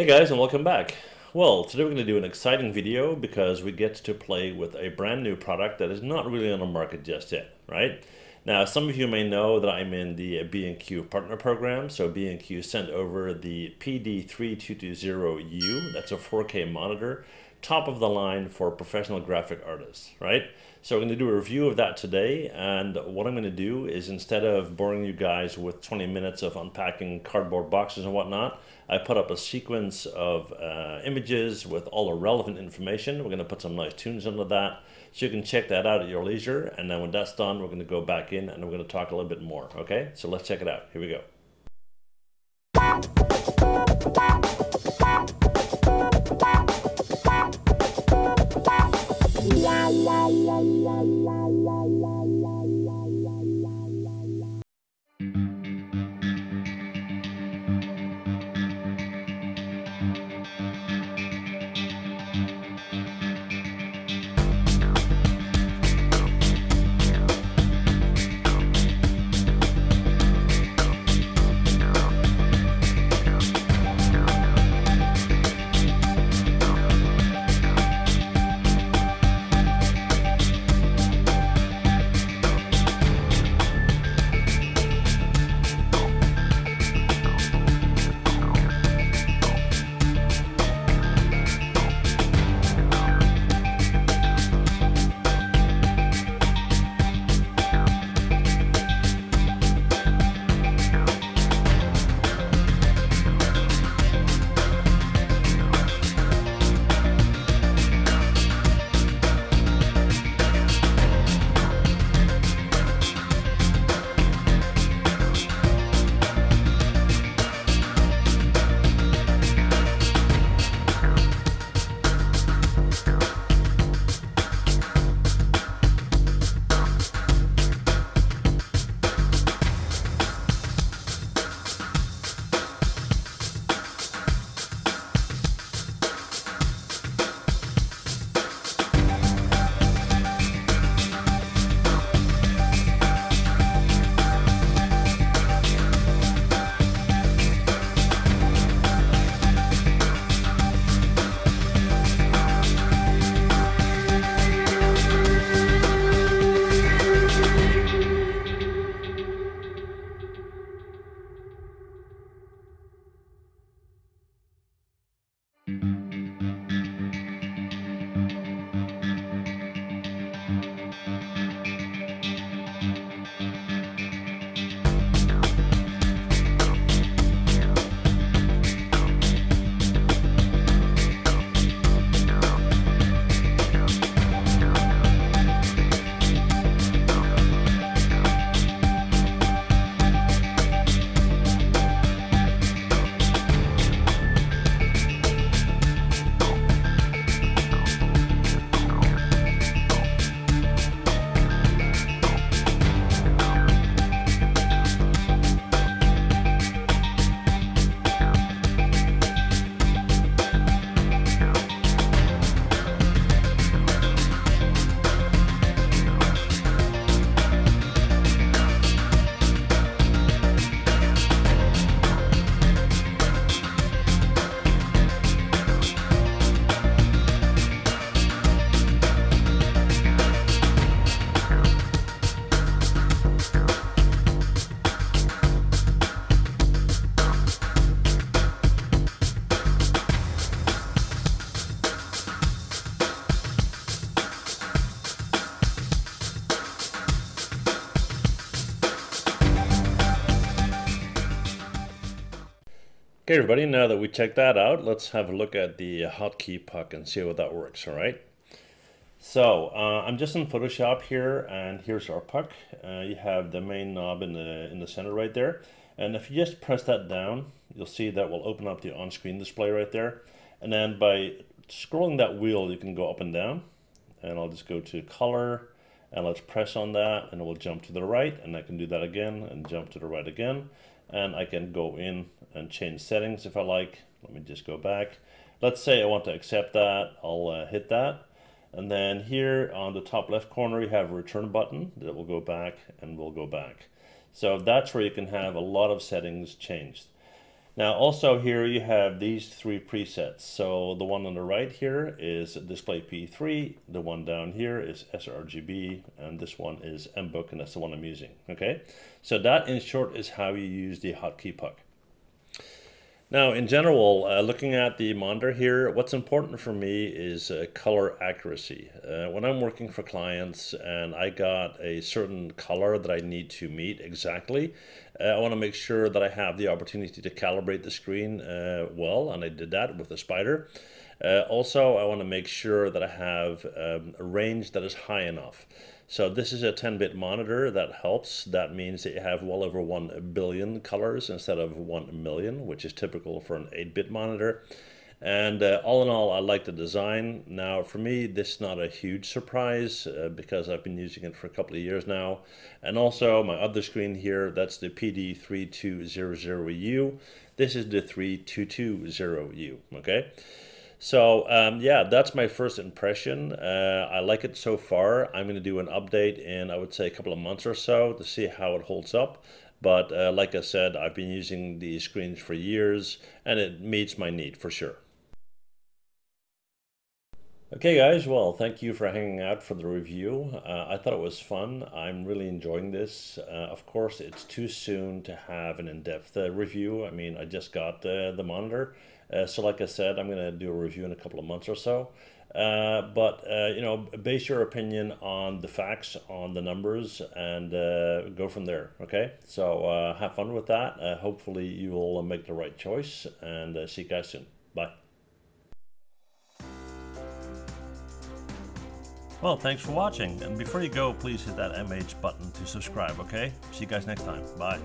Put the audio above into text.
Hey guys and welcome back. Well, today we're going to do an exciting video because we get to play with a brand new product that is not really on the market just yet, right? Now, some of you may know that I'm in the BenQ partner program. So BenQ sent over the PD3220U, that's a 4K monitor, top of the line for professional graphic artists, right? So we're going to do a review of that today. And what I'm going to do is instead of boring you guys with 20 minutes of unpacking cardboard boxes and whatnot, I put up a sequence of uh, images with all the relevant information. We're going to put some nice tunes under that. So you can check that out at your leisure. And then when that's done, we're going to go back in and we're going to talk a little bit more. Okay? So let's check it out. Here we go. Okay, everybody, now that we checked that out, let's have a look at the hotkey puck and see how that works, all right? So, uh, I'm just in Photoshop here, and here's our puck. Uh, you have the main knob in the, in the center right there. And if you just press that down, you'll see that will open up the on-screen display right there. And then by scrolling that wheel, you can go up and down. And I'll just go to color, and let's press on that, and it will jump to the right, and I can do that again, and jump to the right again and I can go in and change settings if I like. Let me just go back. Let's say I want to accept that. I'll uh, hit that. And then here on the top left corner, you have a return button that will go back and will go back. So that's where you can have a lot of settings changed. Now also here you have these three presets. So the one on the right here is display P3, the one down here is sRGB, and this one is M-book, and that's the one I'm using, okay? So that in short is how you use the hotkey puck. Now, in general, uh, looking at the monitor here, what's important for me is uh, color accuracy. Uh, when I'm working for clients and I got a certain color that I need to meet exactly, uh, I want to make sure that I have the opportunity to calibrate the screen uh, well, and I did that with the Spyder. Uh, also, I want to make sure that I have um, a range that is high enough. So this is a 10-bit monitor that helps. That means that you have well over 1 billion colors instead of 1 million, which is typical for an 8-bit monitor. And uh, all in all, I like the design. Now, for me, this is not a huge surprise uh, because I've been using it for a couple of years now. And also, my other screen here, that's the PD3200U. This is the 3220U, okay? So um, yeah, that's my first impression. Uh, I like it so far. I'm going to do an update in I would say a couple of months or so to see how it holds up. But uh, like I said, I've been using these screens for years and it meets my need for sure. Okay guys, well thank you for hanging out for the review. Uh, I thought it was fun. I'm really enjoying this. Uh, of course, it's too soon to have an in-depth uh, review. I mean, I just got uh, the monitor uh, so like I said, I'm going to do a review in a couple of months or so. Uh, but you know, base your opinion on the facts, on the numbers, and go from there. Okay, so have fun with that. Hopefully, you will make the right choice, and see you guys soon. Bye. Well, thanks for watching, and before you go, please hit that MH button to subscribe. Okay, see you guys next time. Bye.